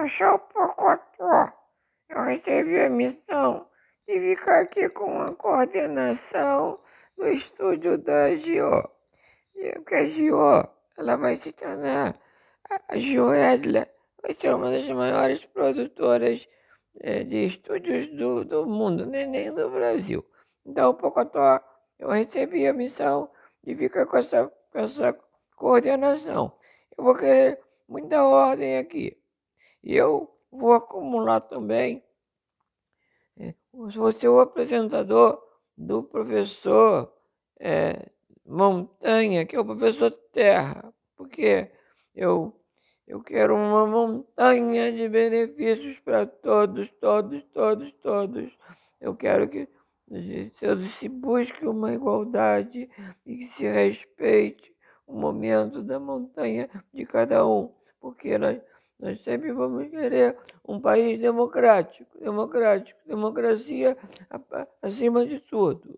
O Pocotó. Eu recebi a missão de ficar aqui com a coordenação do estúdio da Gio. Porque a Gio, ela vai se tornar, a Gio Edler vai ser uma das maiores produtoras é, de estúdios do, do mundo, nem, nem do Brasil. Então, Pocotó, eu recebi a missão de ficar com essa, com essa coordenação. Eu vou querer muita ordem aqui. E eu vou acumular também. É, vou ser o apresentador do professor é, Montanha, que é o professor Terra, porque eu, eu quero uma montanha de benefícios para todos, todos, todos, todos. Eu quero que se busque uma igualdade e que se respeite o momento da montanha de cada um, porque nós nós sempre vamos querer um país democrático, democrático, democracia acima de tudo.